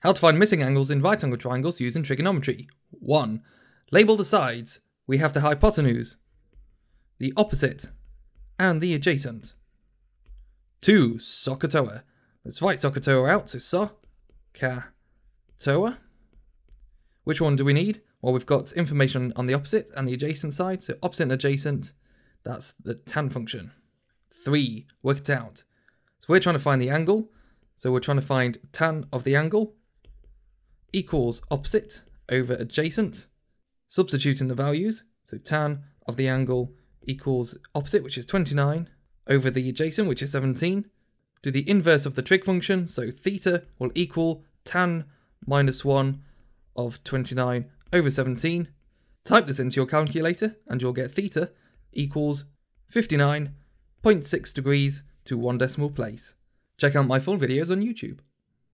How to find missing angles in right angle triangles using trigonometry. 1. Label the sides. We have the hypotenuse, the opposite, and the adjacent. 2. SOHCAHTOA. Let's write SOHCAHTOA out. So so, ka, toa. Which one do we need? Well, we've got information on the opposite and the adjacent side. So opposite and adjacent, that's the tan function. 3. Work it out. So we're trying to find the angle. So we're trying to find tan of the angle equals opposite over adjacent. Substituting the values. So tan of the angle equals opposite, which is 29, over the adjacent, which is 17. Do the inverse of the trig function. So theta will equal tan minus 1 of 29 over 17. Type this into your calculator and you'll get theta equals 59.6 degrees to one decimal place. Check out my full videos on YouTube.